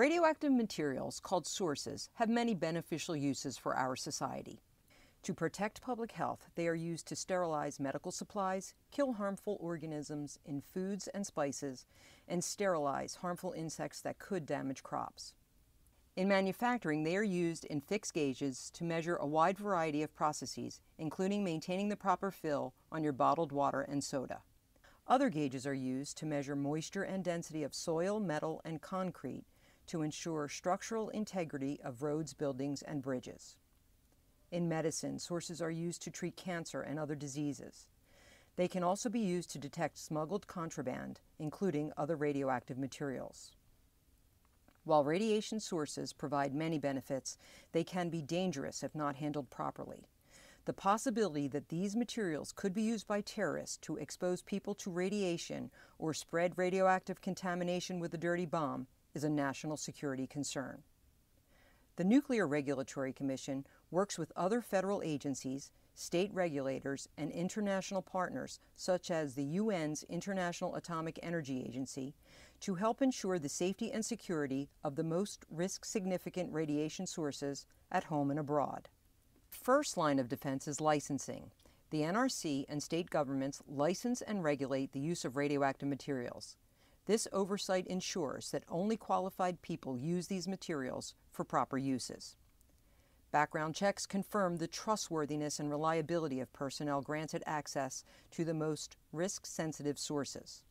Radioactive materials, called sources, have many beneficial uses for our society. To protect public health, they are used to sterilize medical supplies, kill harmful organisms in foods and spices, and sterilize harmful insects that could damage crops. In manufacturing, they are used in fixed gauges to measure a wide variety of processes, including maintaining the proper fill on your bottled water and soda. Other gauges are used to measure moisture and density of soil, metal, and concrete to ensure structural integrity of roads, buildings, and bridges. In medicine, sources are used to treat cancer and other diseases. They can also be used to detect smuggled contraband, including other radioactive materials. While radiation sources provide many benefits, they can be dangerous if not handled properly. The possibility that these materials could be used by terrorists to expose people to radiation or spread radioactive contamination with a dirty bomb is a national security concern. The Nuclear Regulatory Commission works with other federal agencies, state regulators, and international partners, such as the UN's International Atomic Energy Agency, to help ensure the safety and security of the most risk significant radiation sources at home and abroad. First line of defense is licensing. The NRC and state governments license and regulate the use of radioactive materials. This oversight ensures that only qualified people use these materials for proper uses. Background checks confirm the trustworthiness and reliability of personnel granted access to the most risk sensitive sources.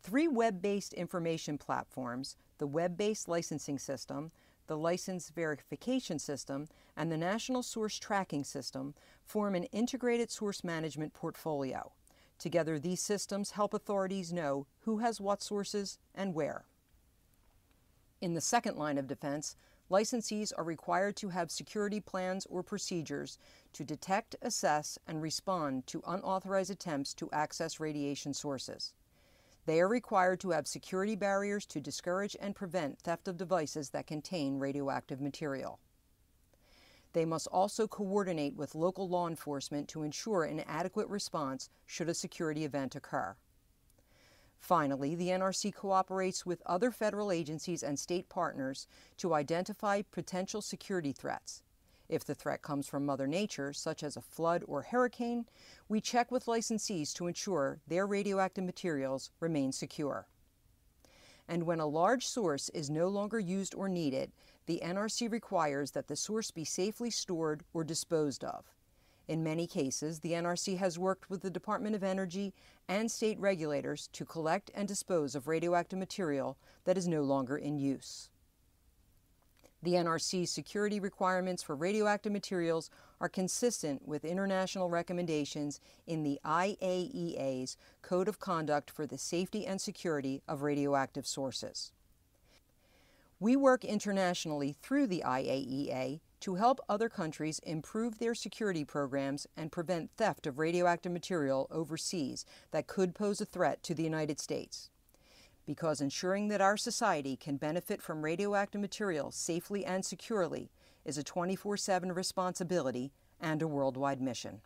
Three web based information platforms the Web based licensing system, the License Verification System, and the National Source Tracking System form an integrated source management portfolio. Together, these systems help authorities know who has what sources and where. In the second line of defense, licensees are required to have security plans or procedures to detect, assess, and respond to unauthorized attempts to access radiation sources. They are required to have security barriers to discourage and prevent theft of devices that contain radioactive material. They must also coordinate with local law enforcement to ensure an adequate response should a security event occur. Finally, the NRC cooperates with other federal agencies and state partners to identify potential security threats. If the threat comes from Mother Nature, such as a flood or hurricane, we check with licensees to ensure their radioactive materials remain secure. And when a large source is no longer used or needed, the NRC requires that the source be safely stored or disposed of. In many cases, the NRC has worked with the Department of Energy and state regulators to collect and dispose of radioactive material that is no longer in use. The NRC's security requirements for radioactive materials are consistent with international recommendations in the IAEA's Code of Conduct for the Safety and Security of Radioactive Sources. We work internationally through the IAEA to help other countries improve their security programs and prevent theft of radioactive material overseas that could pose a threat to the United States because ensuring that our society can benefit from radioactive material safely and securely is a 24 7 responsibility and a worldwide mission.